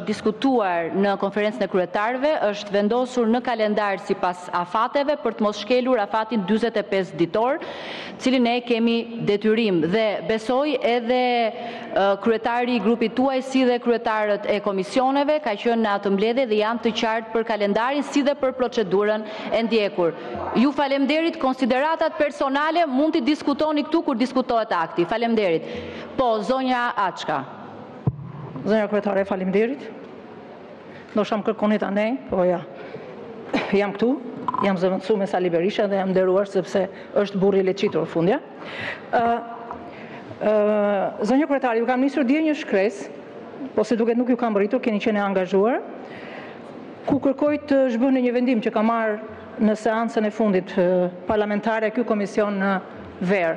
është diskutuar në Konferencën e Kryetarëve, është vendosur në kalendar sipas afateve për të mos shkelur afatin dyzet e pesë ditor, cilin ne kemi detyrim dhe besoj edhe kryetari i grupit tuaj si dhe kryetarët e komisioneve ka qenë në atë mbledhje dhe janë të qartë për kalendarin si dhe për procedurën e ndjekur. Ju faleminderit, konsideratat personale mund t'i diskutoni këtu kur diskutohet akti. Faleminderit. Po, zonja Açka. Zonja kryetare, faleminderit. Ndoshta më kërkoni tani, po ja. Jam këtu, jam zëvendësuar me Sali Berisha dhe jam nderuar sepse është burri i leçitur fundja. Ë ë zonja kryetare, ju kam nisur dje një shkresë, po si duket nuk ju ka mbërritur, keni qenë e angazhuar ku kërkoj të zhbëni një vendim që ka marrë në seancën e fundit parlamentare ky komision në verë.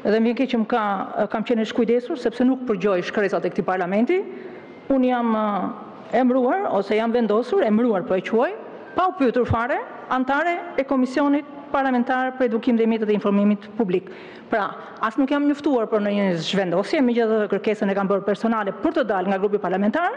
Edhe më vjen keq që më ka, kam qenë e shkujdesur sepse nuk përgjoj shkresat e këtij parlamenti. Unë jam emëruar ose jam vendosur, emëruar po e quaj, pa u pyetur fare, anëtare e Komisionit Parlamentar për Edukim dhe Mjetet e Informimit Publik. Pra, as nuk jam njoftuar për ndonjë zhvendosje, megjithëse kërkesën e kam bërë personale për të dalë nga grupi parlamentar.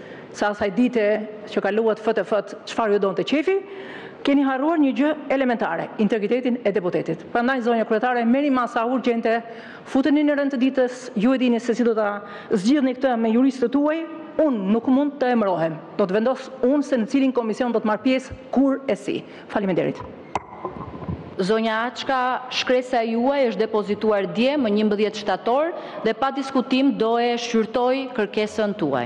se asaj dite që kaluat fët e fët çfarë ju donte qejfi, keni harruar një gjë elementare, integritetin e deputetit. Prandaj zonja kryetare merrni masa urgjente, futeni në rend të ditës, ju e dini se si do ta zgjidhni këtë me juristët tuaj, unë nuk mund të emërohem, do të vendos unë se në cilin komision do të marr pjesë, kur e si. Faleminderit. Zonja Açka, shkresa juaj është depozituar dje më njëmbëdhjetë shtator dhe pa diskutim do e shqyrtoj kërkesën tuaj.